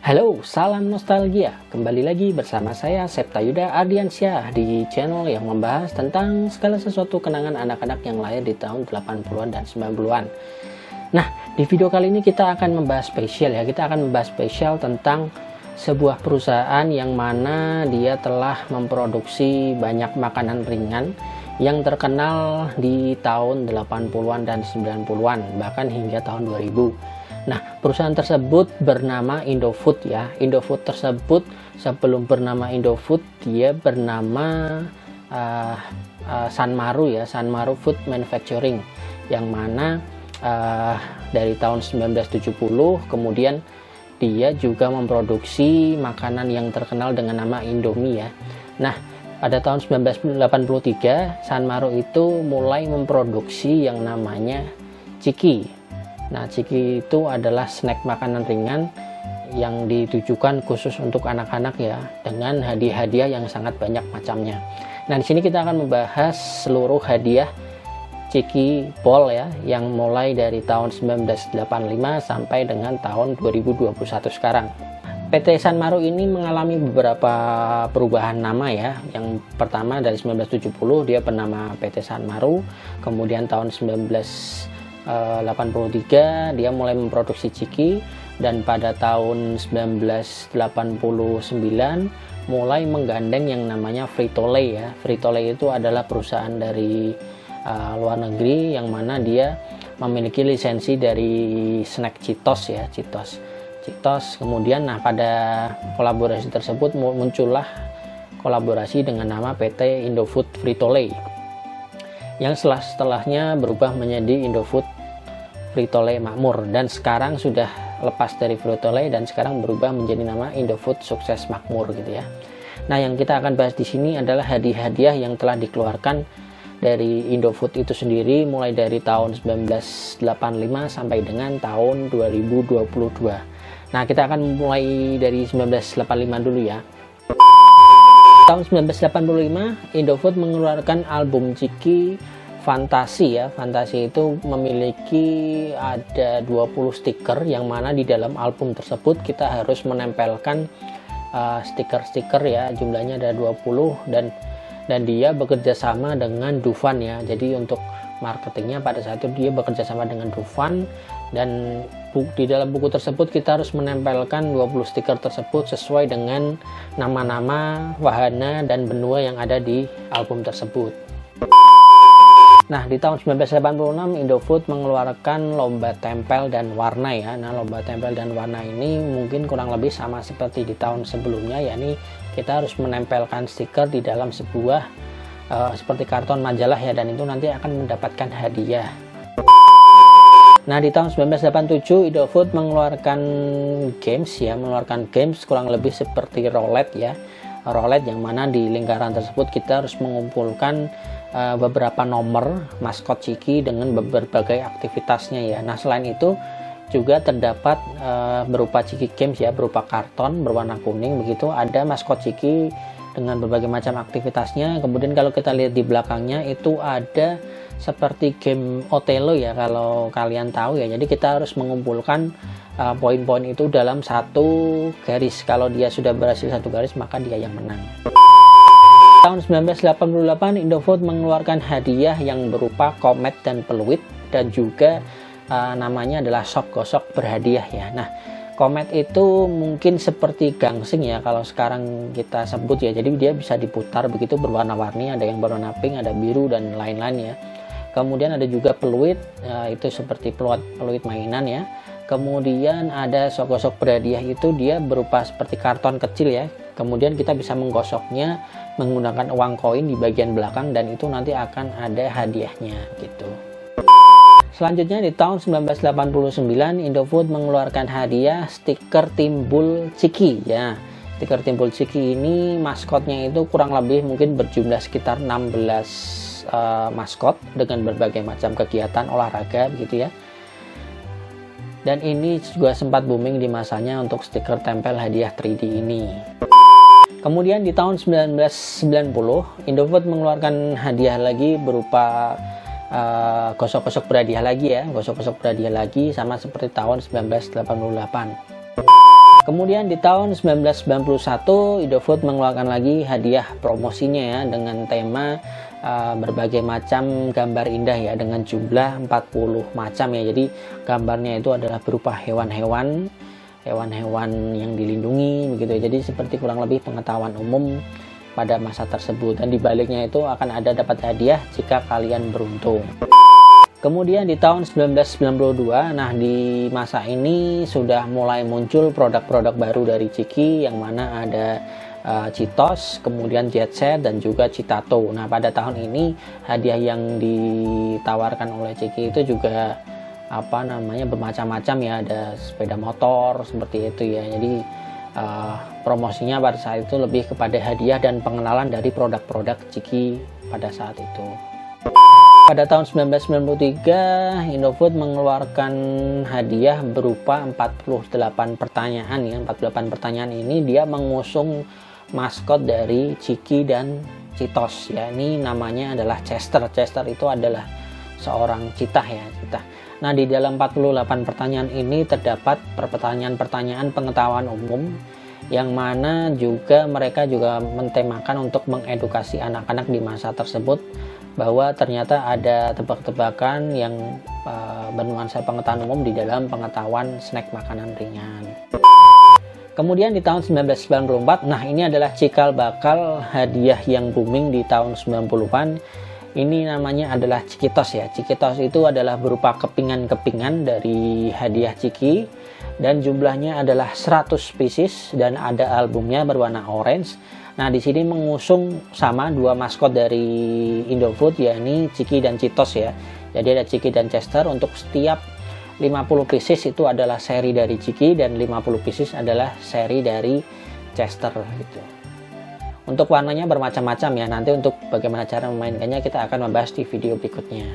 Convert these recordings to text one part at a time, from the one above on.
Halo, salam nostalgia. Kembali lagi bersama saya Septa Yuda Ardiansyah di channel yang membahas tentang segala sesuatu kenangan anak-anak yang lahir di tahun 80-an dan 90-an. Nah, di video kali ini kita akan membahas spesial ya. Kita akan membahas spesial tentang sebuah perusahaan yang mana dia telah memproduksi banyak makanan ringan yang terkenal di tahun 80-an dan 90-an, bahkan hingga tahun 2000 Nah, perusahaan tersebut bernama Indofood ya. Indofood tersebut sebelum bernama Indofood dia bernama uh, uh, Sanmaru ya, Sanmaru Food Manufacturing yang mana uh, dari tahun 1970 kemudian dia juga memproduksi makanan yang terkenal dengan nama Indomie ya. Nah, pada tahun 1983 Sanmaru itu mulai memproduksi yang namanya Ciki Nah, ciki itu adalah snack makanan ringan yang ditujukan khusus untuk anak-anak ya dengan hadiah-hadiah yang sangat banyak macamnya. Nah, di sini kita akan membahas seluruh hadiah Ciki Ball ya yang mulai dari tahun 1985 sampai dengan tahun 2021 sekarang. PT Sanmaru ini mengalami beberapa perubahan nama ya. Yang pertama dari 1970 dia bernama PT Sanmaru, kemudian tahun 19 83 dia mulai memproduksi ciki dan pada tahun 1989 mulai menggandeng yang namanya Frito-Lay ya. Frito-Lay itu adalah perusahaan dari uh, luar negeri yang mana dia memiliki lisensi dari snack Citos ya, Citos. Citos kemudian nah pada kolaborasi tersebut muncullah kolaborasi dengan nama PT Indofood Frito-Lay yang setelah setelahnya berubah menjadi Indofood Frito-Lay Makmur dan sekarang sudah lepas dari Frito-Lay dan sekarang berubah menjadi nama Indofood Sukses Makmur gitu ya. Nah, yang kita akan bahas di sini adalah hadiah-hadiah yang telah dikeluarkan dari Indofood itu sendiri mulai dari tahun 1985 sampai dengan tahun 2022. Nah, kita akan mulai dari 1985 dulu ya tahun 1985 Indofood mengeluarkan album Ciki Fantasi ya. Fantasi itu memiliki ada 20 stiker yang mana di dalam album tersebut kita harus menempelkan uh, stiker-stiker ya. Jumlahnya ada 20 dan dan dia bekerja sama dengan Dufan ya. Jadi untuk marketingnya pada saat itu dia bekerja sama dengan Dufan dan di dalam buku tersebut kita harus menempelkan 20 stiker tersebut sesuai dengan nama-nama wahana dan benua yang ada di album tersebut. Nah, di tahun 1986 Indofood mengeluarkan lomba tempel dan warna ya. Nah, lomba tempel dan warna ini mungkin kurang lebih sama seperti di tahun sebelumnya yakni kita harus menempelkan stiker di dalam sebuah uh, seperti karton majalah ya dan itu nanti akan mendapatkan hadiah. Nah, di tahun 1987 Indofood mengeluarkan games ya, mengeluarkan games kurang lebih seperti roulette ya. Roulette yang mana di lingkaran tersebut kita harus mengumpulkan uh, beberapa nomor maskot Ciki dengan berbagai aktivitasnya ya. Nah, selain itu juga terdapat uh, berupa Ciki Games ya, berupa karton berwarna kuning begitu. Ada maskot Ciki dengan berbagai macam aktivitasnya. Kemudian kalau kita lihat di belakangnya itu ada seperti game Otelo ya kalau kalian tahu ya. Jadi kita harus mengumpulkan uh, poin-poin itu dalam satu garis. Kalau dia sudah berhasil satu garis maka dia yang menang. Tahun 1988 Indofood mengeluarkan hadiah yang berupa komet dan peluit dan juga uh, namanya adalah sok gosok berhadiah ya. Nah, Komet itu mungkin seperti gangsing ya kalau sekarang kita sebut ya. Jadi dia bisa diputar begitu berwarna-warni, ada yang berwarna pink, ada biru dan lain-lain ya. Kemudian ada juga peluit, ya, itu seperti peluit peluit mainan ya. Kemudian ada sok-sok berhadiah itu dia berupa seperti karton kecil ya. Kemudian kita bisa menggosoknya menggunakan uang koin di bagian belakang dan itu nanti akan ada hadiahnya gitu. Selanjutnya di tahun 1989 Indofood mengeluarkan hadiah stiker timbul ciki ya. Stiker timbul ciki ini maskotnya itu kurang lebih mungkin berjumlah sekitar 16 uh, eh, maskot dengan berbagai macam kegiatan olahraga gitu ya. Dan ini juga sempat booming di masanya untuk stiker tempel hadiah 3D ini. Kemudian di tahun 1990 Indofood mengeluarkan hadiah lagi berupa Eh, gosok-gosok berhadiah lagi ya gosok-gosok berhadiah lagi sama seperti tahun 1988 Kemudian di tahun 1991 Indofood mengeluarkan lagi hadiah promosinya ya dengan tema uh, berbagai macam gambar indah ya dengan jumlah 40 macam ya. Jadi gambarnya itu adalah berupa hewan-hewan hewan-hewan yang dilindungi begitu. Jadi seperti kurang lebih pengetahuan umum pada masa tersebut dan dibaliknya itu akan ada dapat hadiah jika kalian beruntung. Kemudian di tahun 1992, nah di masa ini sudah mulai muncul produk-produk baru dari Ciki yang mana ada uh, Citos, kemudian Jet Set dan juga Citato. Nah pada tahun ini hadiah yang ditawarkan oleh Ciki itu juga apa namanya bermacam-macam ya ada sepeda motor seperti itu ya. Jadi uh, promosinya pada saat itu lebih kepada hadiah dan pengenalan dari produk-produk Ciki pada saat itu. Pada tahun 1993, Indofood mengeluarkan hadiah berupa 48 pertanyaan ya. 48 pertanyaan ini dia mengusung maskot dari Ciki dan Citos ya. Ini namanya adalah Chester. Chester itu adalah seorang citah ya, citah. Nah, di dalam 48 pertanyaan ini terdapat pertanyaan-pertanyaan pengetahuan umum yang mana juga mereka juga mentemakan untuk mengedukasi anak-anak di masa tersebut bahwa ternyata ada tebak-tebakan yang uh, bernuansa pengetahuan umum di dalam pengetahuan snack makanan ringan. Kemudian di tahun 1994, nah ini adalah cikal bakal hadiah yang booming di tahun 90-an. Ini namanya adalah Cikitos ya. Cikitos itu adalah berupa kepingan-kepingan dari hadiah Ciki dan jumlahnya adalah 100 pieces dan ada albumnya berwarna orange Nah, di sini mengusung sama dua maskot dari Indofood yakni Ciki dan Citos ya. Jadi ada Ciki dan Chester untuk setiap 50 pieces itu adalah seri dari Ciki dan 50 pieces adalah seri dari Chester gitu. Untuk warnanya bermacam-macam ya. Nanti untuk bagaimana cara memainkannya kita akan membahas di video berikutnya.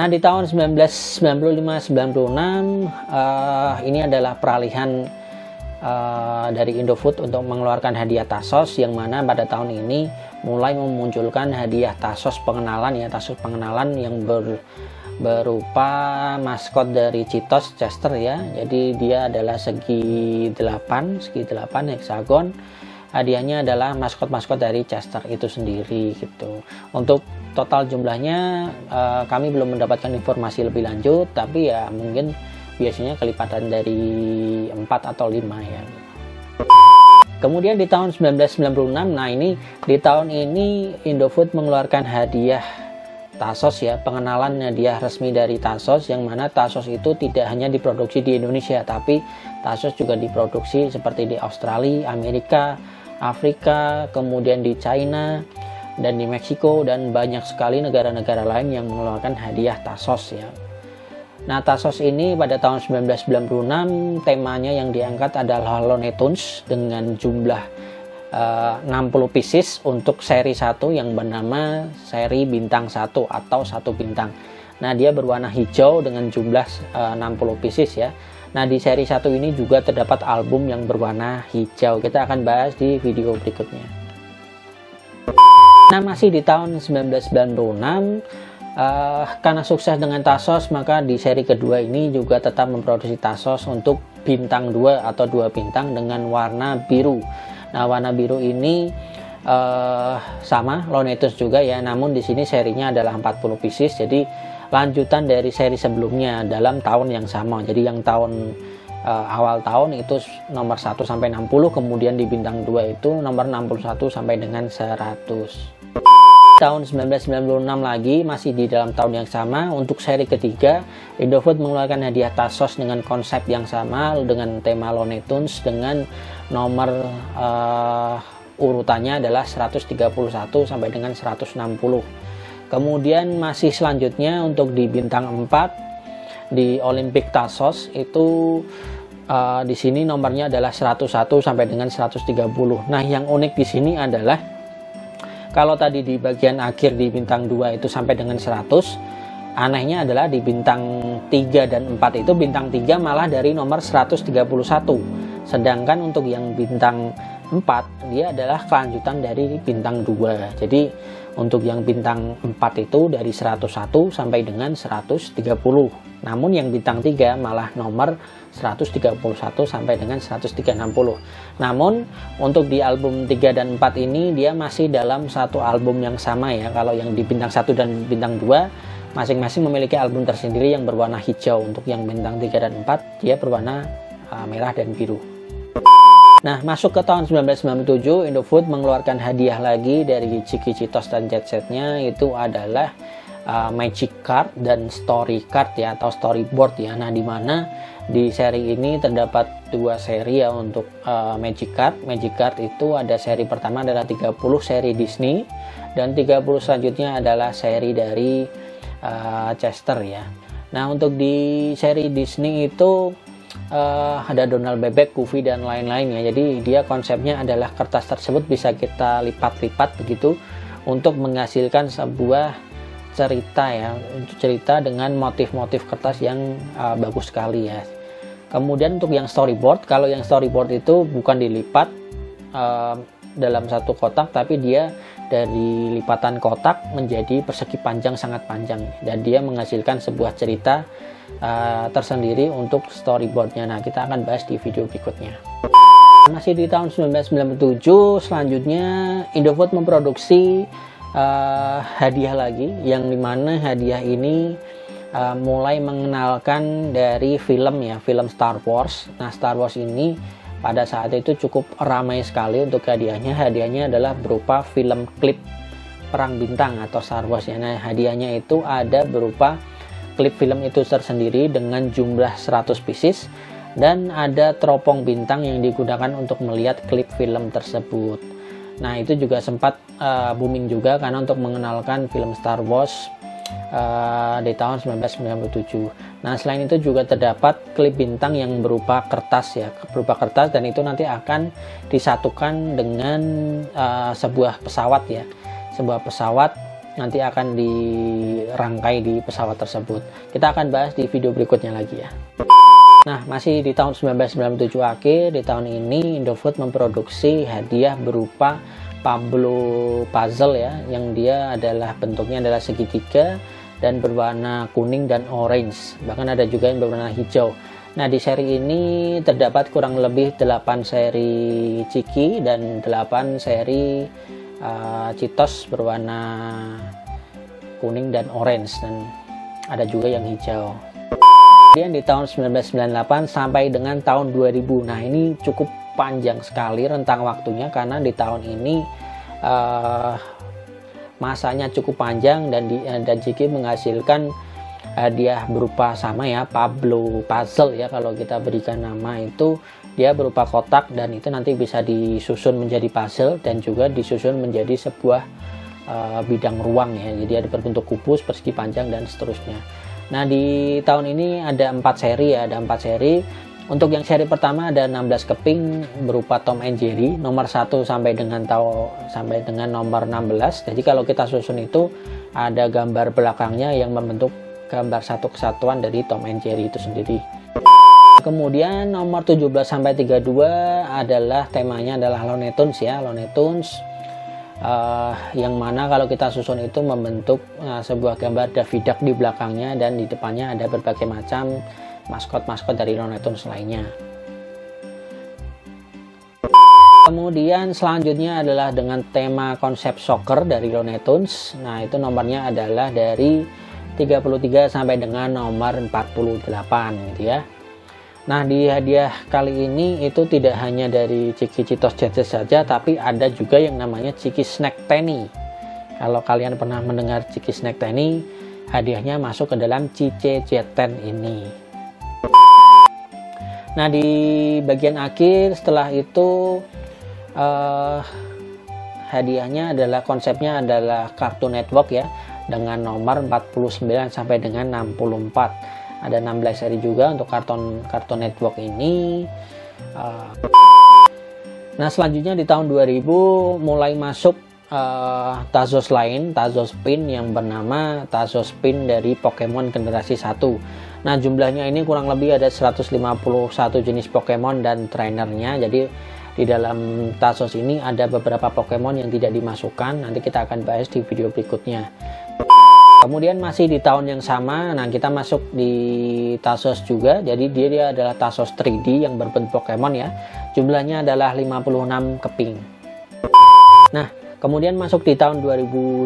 Nah, di tahun 1995-96 uh, ini adalah peralihan uh, dari Indofood untuk mengeluarkan hadiah Tasos yang mana pada tahun ini mulai memunculkan hadiah Tasos pengenalan ya Tasos pengenalan yang ber, berupa maskot dari Citos Chester ya. Jadi dia adalah segi 8, segi 8 hexagon. Hadiahnya adalah maskot-maskot dari Chester itu sendiri gitu. Untuk total jumlahnya uh, kami belum mendapatkan informasi lebih lanjut tapi ya mungkin biasanya kelipatan dari 4 atau 5 ya kemudian di tahun 1996 nah ini di tahun ini Indofood mengeluarkan hadiah Tasos ya pengenalan hadiah resmi dari Tasos yang mana Tasos itu tidak hanya diproduksi di Indonesia tapi Tasos juga diproduksi seperti di Australia, Amerika, Afrika, kemudian di China dan di Meksiko dan banyak sekali negara-negara lain yang mengeluarkan hadiah Tasos ya Nah, Tasos ini pada tahun 1996 temanya yang diangkat adalah Looney Tunes dengan jumlah uh, 60 pieces untuk seri 1 yang bernama seri bintang 1 atau satu bintang. Nah, dia berwarna hijau dengan jumlah uh, 60 pieces ya. Nah, di seri 1 ini juga terdapat album yang berwarna hijau. Kita akan bahas di video berikutnya. Nah, masih di tahun 1996 uh, karena sukses dengan Tasos maka di seri kedua ini juga tetap memproduksi Tasos untuk bintang 2 atau dua bintang dengan warna biru nah warna biru ini uh, sama Lonetus juga ya namun di sini serinya adalah 40 pieces jadi lanjutan dari seri sebelumnya dalam tahun yang sama. Jadi yang tahun uh, awal tahun itu nomor 1 sampai 60 kemudian di bintang 2 itu nomor 61 sampai dengan 100 tahun 1996 lagi masih di dalam tahun yang sama untuk seri ketiga Indofood mengeluarkan hadiah Tasos dengan konsep yang sama dengan tema Looney Tunes dengan nomor uh, urutannya adalah 131 sampai dengan 160 kemudian masih selanjutnya untuk di bintang 4 di Olympic Tasos itu uh, di sini nomornya adalah 101 sampai dengan 130 nah yang unik di sini adalah kalau tadi di bagian akhir di bintang 2 itu sampai dengan 100, anehnya adalah di bintang 3 dan 4 itu bintang 3 malah dari nomor 131. Sedangkan untuk yang bintang 4 dia adalah kelanjutan dari bintang 2. Jadi Untuk yang bintang 4 itu dari 101 sampai dengan 130. Namun yang bintang 3 malah nomor 131 sampai dengan 160. Namun untuk di album 3 dan 4 ini dia masih dalam satu album yang sama ya. Kalau yang di bintang 1 dan bintang 2 masing-masing memiliki album tersendiri yang berwarna hijau. Untuk yang bintang 3 dan 4 dia berwarna uh, merah dan biru. Nah, masuk ke tahun 1997, Indofood mengeluarkan hadiah lagi dari Ciki Citos dan Jet Setnya itu adalah uh, Magic Card dan Story Card ya atau Storyboard ya. Nah, di mana di seri ini terdapat dua seri ya untuk uh, Magic Card. Magic Card itu ada seri pertama adalah 30 seri Disney dan 30 selanjutnya adalah seri dari uh, Chester ya. Nah, untuk di seri Disney itu uh, ada Donald Bebek, Goofy dan lain-lain ya. Jadi dia konsepnya adalah kertas tersebut bisa kita lipat-lipat begitu untuk menghasilkan sebuah cerita ya, untuk cerita dengan motif-motif kertas yang uh, bagus sekali ya. Kemudian untuk yang storyboard, kalau yang storyboard itu bukan dilipat uh, dalam satu kotak, tapi dia dari lipatan kotak menjadi persegi panjang sangat panjang dan dia menghasilkan sebuah cerita uh, tersendiri untuk storyboardnya. Nah, kita akan bahas di video berikutnya. Masih di tahun 1997, selanjutnya Indofood memproduksi uh, hadiah lagi, yang di mana hadiah ini uh, mulai mengenalkan dari film ya, film Star Wars. Nah, Star Wars ini pada saat itu cukup ramai sekali untuk hadiahnya. Hadiahnya adalah berupa film klip Perang Bintang atau Star Wars ya. Nah, hadiahnya itu ada berupa klip film itu tersendiri dengan jumlah 100 pieces dan ada teropong bintang yang digunakan untuk melihat klip film tersebut. Nah, itu juga sempat uh, booming juga karena untuk mengenalkan film Star Wars uh, di tahun 1997. Nah, selain itu juga terdapat klip bintang yang berupa kertas ya, berupa kertas dan itu nanti akan disatukan dengan uh, sebuah pesawat ya. Sebuah pesawat nanti akan dirangkai di pesawat tersebut. Kita akan bahas di video berikutnya lagi ya. Nah, masih di tahun 1997 akhir, di tahun ini Indofood memproduksi hadiah berupa Pablo puzzle ya, yang dia adalah bentuknya adalah segitiga dan berwarna kuning dan orange. Bahkan ada juga yang berwarna hijau. Nah, di seri ini terdapat kurang lebih 8 seri ciki dan 8 seri uh, Citos berwarna kuning dan orange dan ada juga yang hijau. Kemudian di tahun 1998 sampai dengan tahun 2000. Nah, ini cukup panjang sekali rentang waktunya karena di tahun ini uh, masanya cukup panjang dan di, uh, dan Jiki menghasilkan hadiah berupa sama ya Pablo puzzle ya kalau kita berikan nama itu. Dia berupa kotak dan itu nanti bisa disusun menjadi puzzle dan juga disusun menjadi sebuah uh, bidang ruang ya. Jadi ada berbentuk kubus persegi panjang dan seterusnya. Nah di tahun ini ada empat seri ya ada empat seri untuk yang seri pertama ada 16 keping berupa Tom and Jerry nomor 1 sampai dengan tahu sampai dengan nomor 16 jadi kalau kita susun itu ada gambar belakangnya yang membentuk gambar satu kesatuan dari Tom and Jerry itu sendiri. Kemudian nomor 17 sampai 32 adalah temanya adalah Looney Tunes ya Looney Tunes. Uh, yang mana kalau kita susun itu membentuk uh, sebuah gambar Duck di belakangnya dan di depannya ada berbagai macam maskot-maskot dari Looney Tunes lainnya Kemudian selanjutnya adalah dengan tema konsep soccer dari Looney Tunes. Nah, itu nomornya adalah dari 33 sampai dengan nomor 48 gitu ya. Nah di hadiah kali ini itu tidak hanya dari Ciki Citos Jajas saja tapi ada juga yang namanya Ciki Snack Penny. Kalau kalian pernah mendengar Ciki Snack Penny, hadiahnya masuk ke dalam Cice Jeten ini. Nah di bagian akhir setelah itu uh, hadiahnya adalah konsepnya adalah kartu network ya dengan nomor 49 sampai dengan 64 ada 16 seri juga untuk karton karton network ini. Uh, nah selanjutnya di tahun 2000 mulai masuk uh, Tazos lain Tazos Pin yang bernama Tazos Pin dari Pokemon generasi 1 nah jumlahnya ini kurang lebih ada 151 jenis Pokemon dan trainernya. Jadi di dalam Tazos ini ada beberapa Pokemon yang tidak dimasukkan. Nanti kita akan bahas di video berikutnya. Kemudian masih di tahun yang sama. Nah kita masuk di Tazos juga. Jadi dia, dia adalah Tazos 3D yang berbentuk Pokemon ya. Jumlahnya adalah 56 keping. Nah kemudian masuk di tahun 2001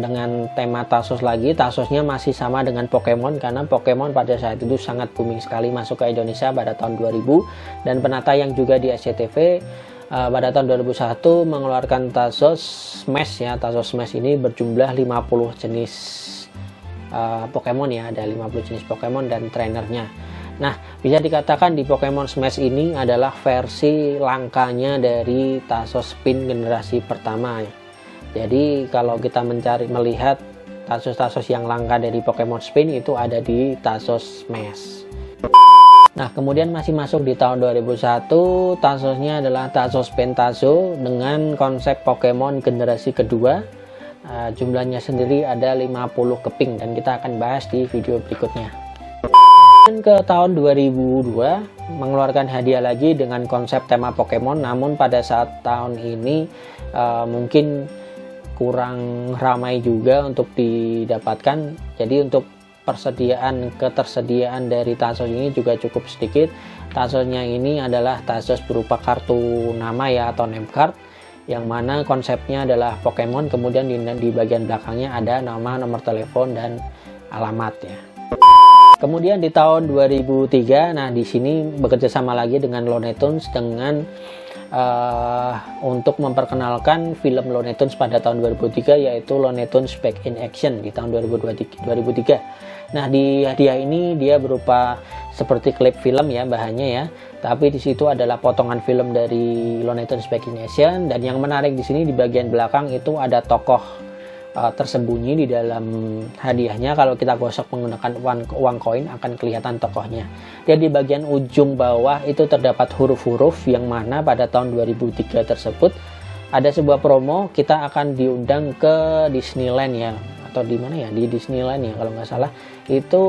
dengan tema Tazos lagi Tazosnya masih sama dengan Pokemon karena Pokemon pada saat itu sangat booming sekali masuk ke Indonesia pada tahun 2000 dan penata yang juga di SCTV uh, pada tahun 2001 mengeluarkan Tazos Smash ya. Tazos Smash ini berjumlah 50 jenis uh, Pokemon ya. Ada 50 jenis Pokemon dan trainernya Nah, bisa dikatakan di Pokemon Smash ini adalah versi langkanya dari Tazos Spin generasi pertama ya. Jadi kalau kita mencari melihat Tazos-Tazos yang langka dari Pokemon Spin itu ada di Tazos Smash. Nah, kemudian masih masuk di tahun 2001, Tazosnya adalah Tazos Pentazo dengan konsep Pokemon generasi kedua. Uh, jumlahnya sendiri ada 50 keping dan kita akan bahas di video berikutnya. Dan ke tahun 2002 mengeluarkan hadiah lagi dengan konsep tema Pokemon. Namun pada saat tahun ini uh, mungkin kurang ramai juga untuk didapatkan. Jadi untuk persediaan ketersediaan dari Tazos ini juga cukup sedikit. Tazosnya ini adalah Tazos berupa kartu nama ya atau name card yang mana konsepnya adalah Pokemon. Kemudian di, di bagian belakangnya ada nama nomor telepon dan alamat ya kemudian di tahun 2003 nah di sini bekerja sama lagi dengan Looney Tunes dengan uh, untuk memperkenalkan film Looney Tunes pada tahun 2003 yaitu Looney Tunes Back in Action di tahun 2003 Nah di hadiah ini dia berupa seperti klip film ya bahannya ya. Tapi di situ adalah potongan film dari Looney Tunes Back in Action dan yang menarik di sini di bagian belakang itu ada tokoh uh, tersembunyi di dalam hadiahnya. Kalau kita gosok menggunakan uang, uang koin akan kelihatan tokohnya. Dan di bagian ujung bawah itu terdapat huruf-huruf yang mana pada tahun 2003 tersebut ada sebuah promo kita akan diundang ke Disneyland ya atau di mana ya di Disneyland ya kalau nggak salah itu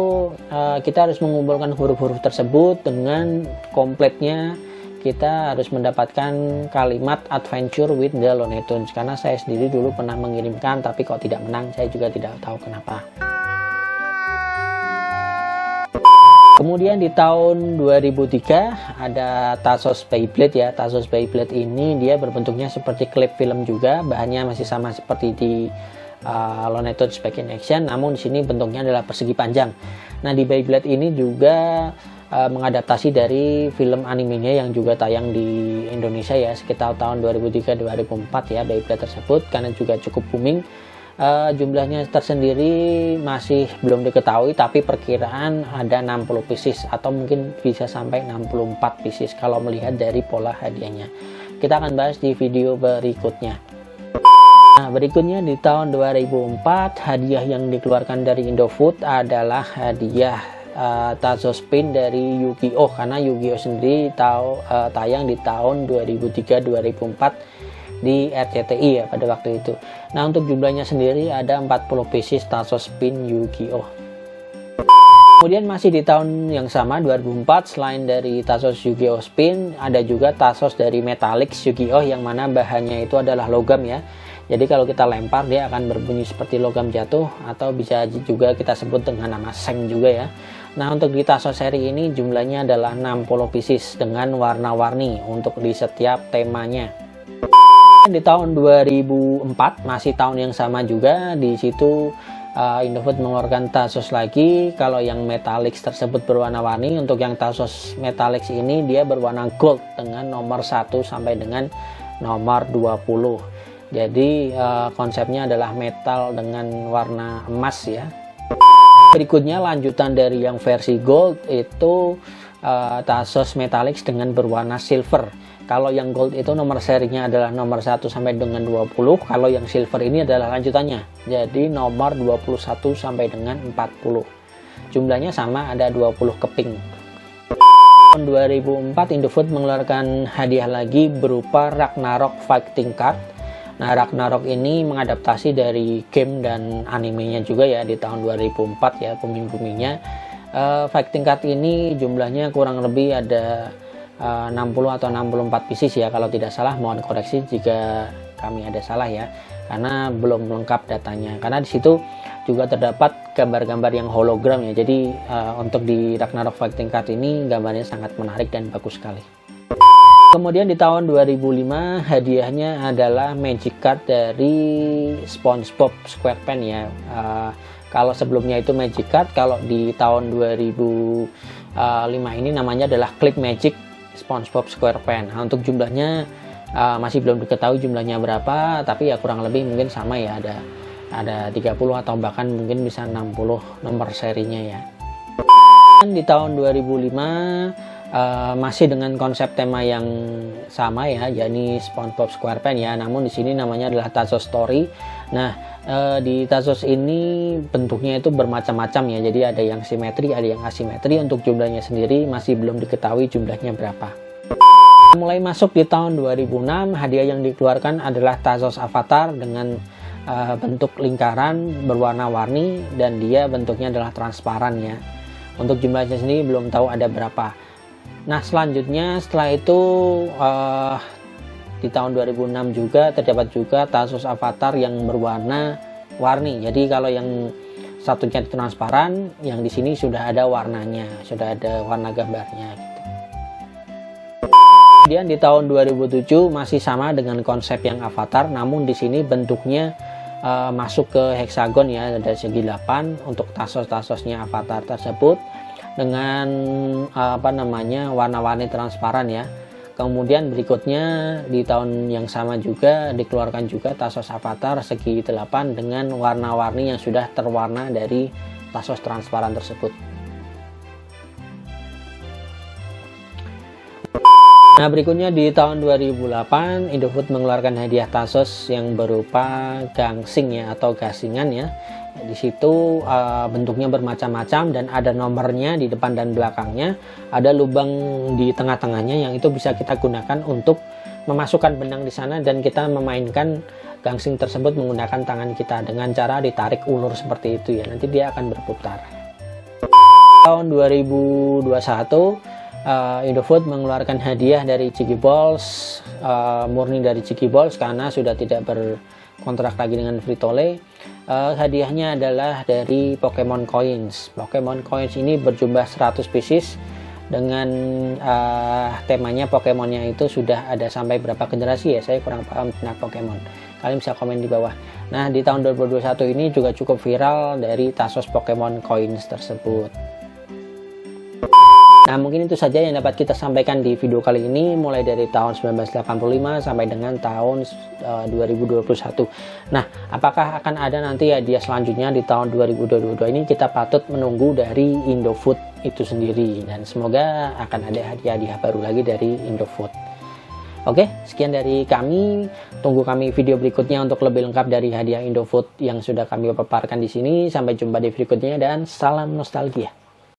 uh, kita harus mengumpulkan huruf-huruf tersebut dengan kompletnya kita harus mendapatkan kalimat adventure with the Looney Tunes. Karena saya sendiri dulu pernah mengirimkan tapi kok tidak menang saya juga tidak tahu kenapa. Kemudian di tahun 2003 ada Tazos Beyblade ya. Tazos Beyblade ini dia berbentuknya seperti klip film juga, bahannya masih sama seperti di uh, Looney Tunes Back in Action. Namun di sini bentuknya adalah persegi panjang. Nah di Beyblade ini juga uh, mengadaptasi dari film animenya yang juga tayang di Indonesia ya sekitar tahun 2003-2004 ya Beyblade tersebut karena juga cukup booming. Uh, jumlahnya tersendiri masih belum diketahui tapi perkiraan ada 60 pieces atau mungkin bisa sampai 64 pieces kalau melihat dari pola hadiahnya. Kita akan bahas di video berikutnya. Nah, berikutnya di tahun 2004 hadiah yang dikeluarkan dari Indofood adalah hadiah uh, Tazo dari Yu-Gi-Oh karena Yu-Gi-Oh sendiri tahu uh, tayang di tahun 2003-2004 di RCTI ya pada waktu itu. Nah, untuk jumlahnya sendiri ada 40 pieces Tazo Spin Yu-Gi-Oh. Kemudian masih di tahun yang sama 2004 selain dari Tazos Yu-Gi-Oh Spin ada juga Tazos dari Metallic Yu-Gi-Oh yang mana bahannya itu adalah logam ya jadi kalau kita lempar dia akan berbunyi seperti logam jatuh atau bisa juga kita sebut dengan nama seng juga ya. Nah untuk di Taso seri ini jumlahnya adalah 60 pieces dengan warna-warni untuk di setiap temanya. Di tahun 2004 masih tahun yang sama juga di situ uh, Indofood mengeluarkan Tasos lagi kalau yang Metallics tersebut berwarna-warni untuk yang Tasos Metallics ini dia berwarna gold dengan nomor 1 sampai dengan nomor 20 jadi uh, konsepnya adalah metal dengan warna emas ya. Berikutnya lanjutan dari yang versi gold itu uh, Tasos Metallics dengan berwarna silver. Kalau yang gold itu nomor serinya adalah nomor 1 sampai dengan 20. Kalau yang silver ini adalah lanjutannya. Jadi nomor 21 sampai dengan 40. Jumlahnya sama ada 20 keping. Tahun 2004 Indofood mengeluarkan hadiah lagi berupa Ragnarok Fighting Card Nah, Ragnarok ini mengadaptasi dari game dan animenya juga ya di tahun 2004 ya pemimpinnya. Uh, fighting card ini jumlahnya kurang lebih ada 60 atau 64 pieces ya. Kalau tidak salah mohon koreksi jika kami ada salah ya karena belum lengkap datanya. Karena di situ juga terdapat gambar-gambar yang hologram ya. Jadi uh, untuk di Ragnarok Fighting Card ini gambarnya sangat menarik dan bagus sekali kemudian di tahun 2005 hadiahnya adalah magic card dari SpongeBob SquarePants ya uh, kalau sebelumnya itu magic card kalau di tahun 2005 ini namanya adalah Click Magic SpongeBob SquarePants. Nah, untuk jumlahnya uh, masih belum diketahui jumlahnya berapa, tapi ya kurang lebih mungkin sama ya ada ada 30 atau bahkan mungkin bisa 60 nomor serinya ya. Di tahun 2005 uh, masih dengan konsep tema yang sama ya, yakni SpongeBob SquarePants ya. Namun di sini namanya adalah Tazo Story. Nah, uh, di Tazos ini bentuknya itu bermacam-macam ya. Jadi ada yang simetri, ada yang asimetri. Untuk jumlahnya sendiri masih belum diketahui jumlahnya berapa. Mulai masuk di tahun 2006, hadiah yang dikeluarkan adalah Tazos Avatar dengan uh, bentuk lingkaran berwarna-warni dan dia bentuknya adalah transparan ya. Untuk jumlahnya sendiri belum tahu ada berapa. Nah selanjutnya setelah itu uh, di tahun 2006 juga terdapat juga Tasus Avatar yang berwarna warni. Jadi kalau yang satunya transparan, yang di sini sudah ada warnanya, sudah ada warna gambarnya. Gitu. Kemudian di tahun 2007 masih sama dengan konsep yang Avatar, namun di sini bentuknya uh, masuk ke heksagon ya dari segi 8 untuk tasos-tasosnya Avatar tersebut dengan uh, apa namanya warna-warni transparan ya Kemudian berikutnya di tahun yang sama juga dikeluarkan juga Tasos Avatar segi 8 dengan warna-warni yang sudah terwarna dari Tasos transparan tersebut. Nah berikutnya di tahun 2008 Indofood mengeluarkan hadiah Tasos yang berupa gangsing ya atau gasingan ya. Di situ uh, bentuknya bermacam-macam dan ada nomornya di depan dan belakangnya. Ada lubang di tengah-tengahnya yang itu bisa kita gunakan untuk memasukkan benang di sana dan kita memainkan gangsing tersebut menggunakan tangan kita dengan cara ditarik ulur seperti itu ya. Nanti dia akan berputar. Tahun 2021 uh, Indofood mengeluarkan hadiah dari Chiki Balls uh, murni dari Chiki Balls karena sudah tidak berkontrak lagi dengan Fritole uh, hadiahnya adalah dari Pokemon Coins. Pokemon Coins ini berjumlah 100 pieces dengan uh, temanya Pokemonnya itu sudah ada sampai berapa generasi ya? Saya kurang paham tentang Pokemon. Kalian bisa komen di bawah. Nah di tahun 2021 ini juga cukup viral dari Tasos Pokemon Coins tersebut Nah mungkin itu saja yang dapat kita sampaikan di video kali ini mulai dari tahun 1985 sampai dengan tahun uh, eh, 2021. Nah apakah akan ada nanti dia selanjutnya di tahun 2022 ini kita patut menunggu dari Indofood itu sendiri dan semoga akan ada hadiah-hadiah baru lagi dari Indofood. Oke, sekian dari kami. Tunggu kami video berikutnya untuk lebih lengkap dari hadiah Indofood yang sudah kami paparkan di sini. Sampai jumpa di berikutnya dan salam nostalgia.